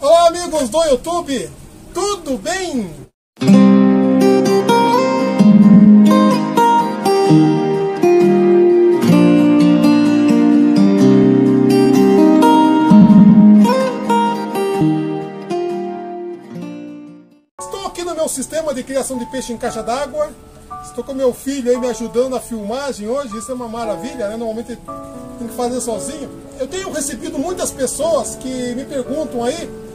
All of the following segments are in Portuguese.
Olá amigos do YouTube, tudo bem? Estou aqui no meu sistema de criação de peixe em caixa d'água. Estou com meu filho aí me ajudando na filmagem hoje, isso é uma maravilha, né? Normalmente tem que fazer sozinho. Eu tenho recebido muitas pessoas que me perguntam aí,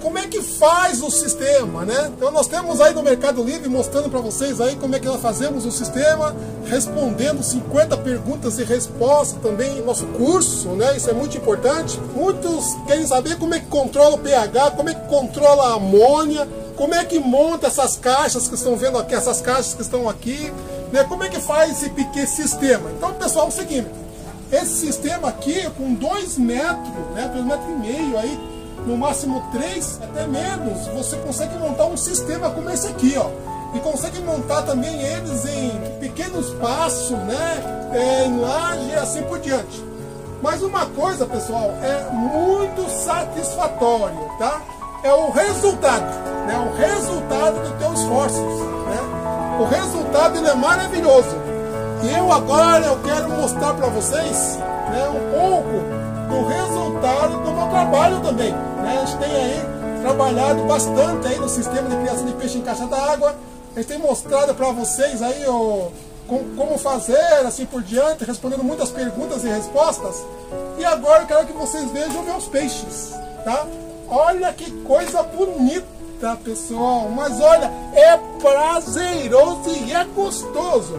Como é que faz o sistema, né? Então nós temos aí no Mercado Livre mostrando para vocês aí como é que nós fazemos o sistema, respondendo 50 perguntas e respostas também em nosso curso, né? Isso é muito importante. Muitos querem saber como é que controla o pH, como é que controla a amônia, como é que monta essas caixas que estão vendo aqui, essas caixas que estão aqui, né? Como é que faz esse pequeno sistema? Então, pessoal, é o seguinte, esse sistema aqui, com 2 metros, né, 2 metros e meio aí, no máximo 3, até menos, você consegue montar um sistema como esse aqui, ó. E consegue montar também eles em pequenos passos, né, é, em laje e assim por diante. Mas uma coisa, pessoal, é muito satisfatório, tá? É o resultado, né? O resultado dos teus esforços, né? O resultado ele é maravilhoso. E eu agora eu quero mostrar para vocês né, um pouco do resultado do meu trabalho também. Né? A gente tem aí trabalhado bastante aí no sistema de criação de peixe em caixa d'água. A gente tem mostrado para vocês aí o, como, como fazer, assim por diante, respondendo muitas perguntas e respostas. E agora eu quero que vocês vejam meus peixes, tá? Olha que coisa bonita, pessoal. Mas olha, é prazeroso e é gostoso.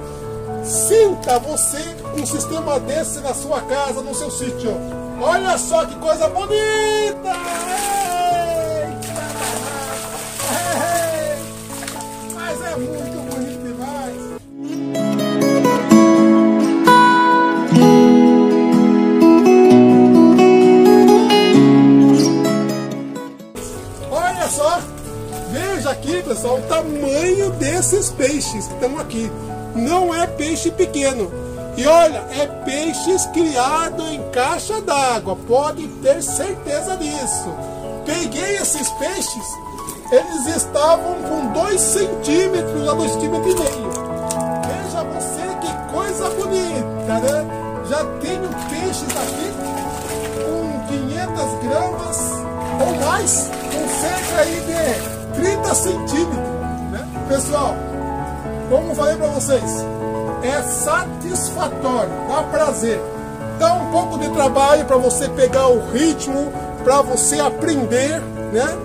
Sinta você um sistema desse na sua casa, no seu sítio. Olha só que coisa bonita! Eita! Mas é muito bonito demais. Olha só! Veja aqui, pessoal, o tamanho desses peixes que estão aqui. Não é peixe pequeno. E olha, é peixes criado em caixa d'água. Pode ter certeza disso. Peguei esses peixes, eles estavam com 2 centímetros a 2 centímetros e meio. Veja você que coisa bonita, né? Já tenho peixes aqui com 500 gramas ou mais, com cerca aí de 30 centímetros. Né? Pessoal, como falei para vocês, é satisfatório, dá prazer. Dá um pouco de trabalho para você pegar o ritmo, para você aprender, né?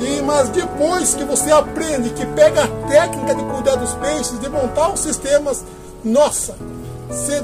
E, mas depois que você aprende, que pega a técnica de cuidar dos peixes, de montar os sistemas, nossa, você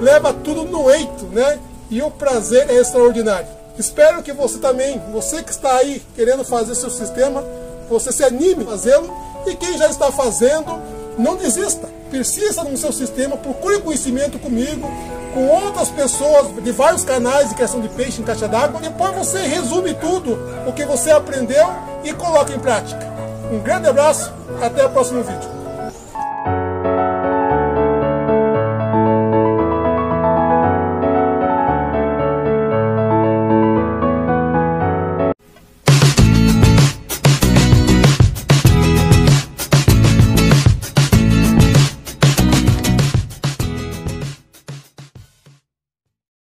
leva tudo no eito, né? E o prazer é extraordinário. Espero que você também, você que está aí querendo fazer seu sistema, você se anime a fazê-lo. E quem já está fazendo, não desista. Persista no seu sistema, procure conhecimento comigo, com outras pessoas de vários canais de criação de peixe em caixa d'água. Depois você resume tudo o que você aprendeu e coloca em prática. Um grande abraço, até o próximo vídeo.